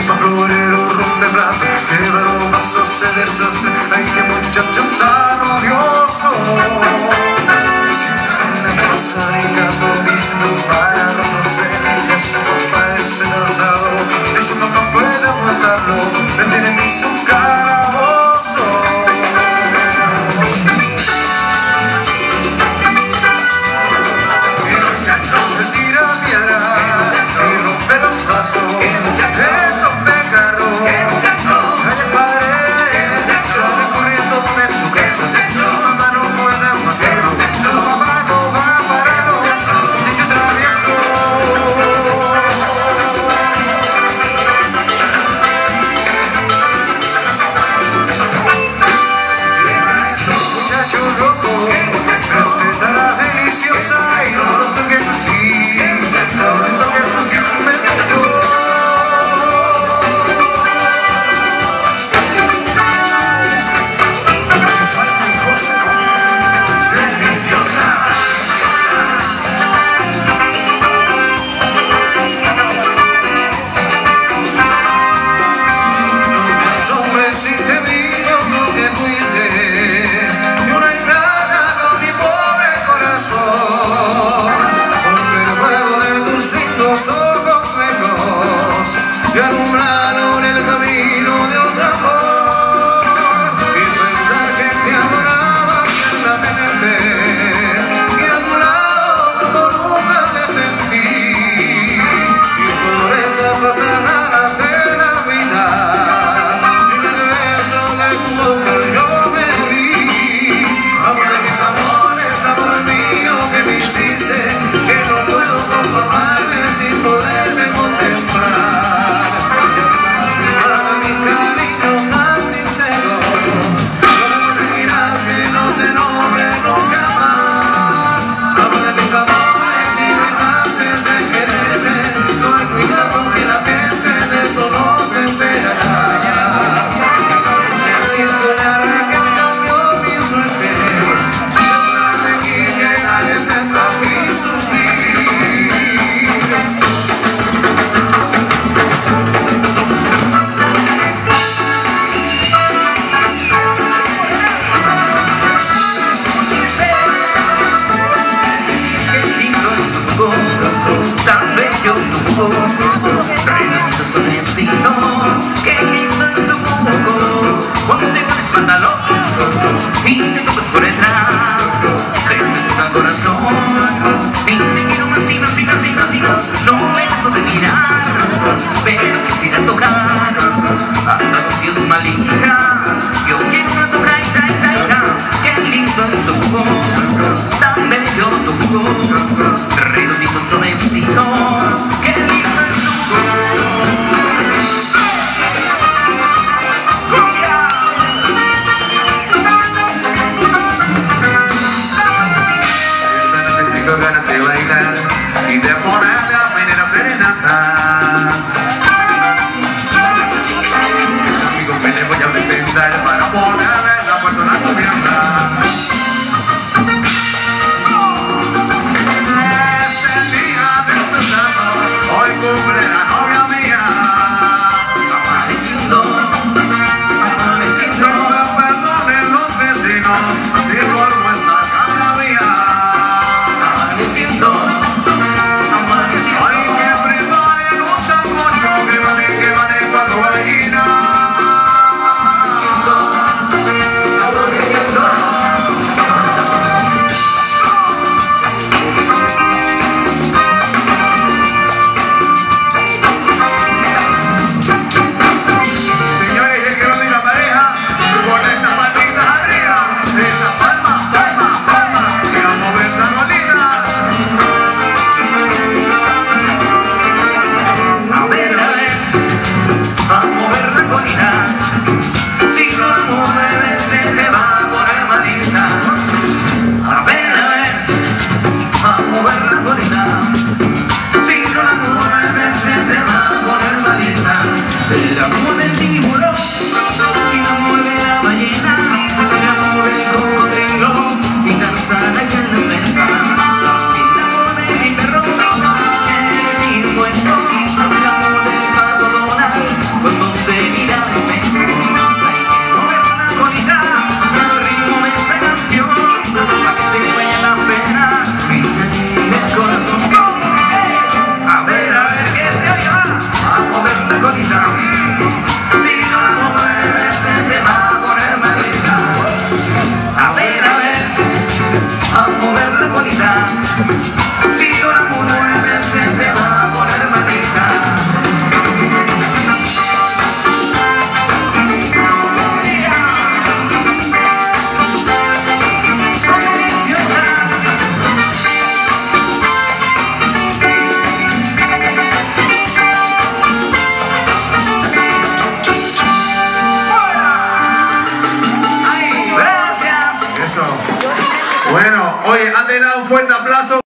florero rompebrado Te daró vasos, se deshace. Ay, qué muchacho tan odioso. Gonna Nothing Cárdenas, un fuerte aplauso.